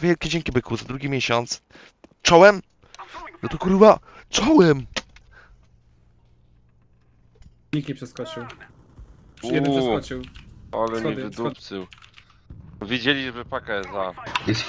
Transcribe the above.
Wielkie dzięki byku za drugi miesiąc. Czołem? No to kurwa, czołem! Nikt przeskoczył. Jeden Uuu. przeskoczył. Ale mi Schody, wydupcył. Widzieli, że paka jest za.